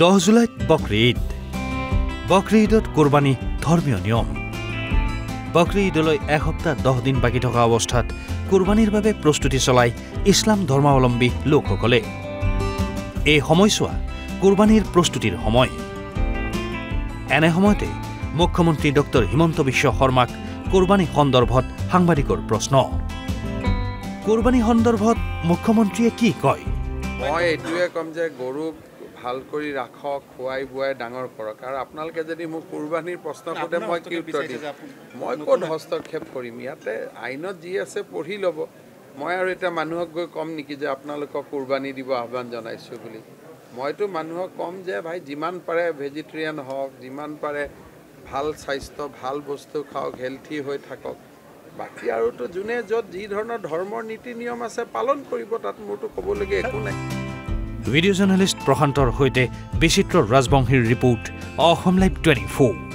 দহ জুলাইত বক্ৰী ঈদ বক্ৰী ঈদত কোৰবানী ধৰ্মীয় নিয়ম। বক্ৰী ঈদলৈ এসপ্তাহ দহ দিন বাকী থকা অৱস্থাত কোৰবানীৰ বাবে প্ৰস্তুতি চলাই ইছলাম ধৰ্মাৱলম্বী লোকসকলে। এই সময়ছোৱা কোৰবানীৰ প্ৰস্তুতিৰ সময়। এনে সময়তে মুখ্যমন্ত্ৰী ডক্টৰ হিমন্ত বিশ্ব শৰ্মাক কোৰবানী সন্দৰ্ভত সাংবাদিকৰ প্ৰশ্ন। কোৰবানী সন্দৰ্ভত মুখ্যমন্ত্ৰীয়ে কি কয়? মই এইটোৱে ক'ম যে গৰুক ভাল কৰি ৰাখক খুৱাই বুৱাই ডাঙৰ কৰক। আৰু আপোনালোকে যদি মোক কোৰবানীৰ প্ৰশ্ন সোধে মই কি উত্তৰ দিম। মই ক'ত হস্তক্ষেপ কৰিম? ইয়াতে আইনত যি আছে পঢ়ি ল'ব। মই আৰু এতিয়া মানুহক গৈ ক'ম নেকি যে আপোনালোকক কোৰবানী দিব আহ্বান জনাইছোঁ বুলি। মইতো মানুহক ক'ম যে ভাই যিমান পাৰে ভেজিটেৰিয়ান হওক যিমান পাৰে ভাল স্বাস্থ্য ভাল বস্তু খাওক হেল্থি হৈ থাকক। বাকী আৰুতো যোনে য'ত যি ধৰণৰ ধৰ্মৰ নীতি নিয়ম আছে পালন কৰিব তাত মোৰতো ক'বলগীয়া একো নাই। ভিডিঅ' জাৰ্নেলিষ্ট প্ৰশান্তৰ সৈতে বিচিত্ৰ ৰাজবংশীৰ report Assam live twenty four.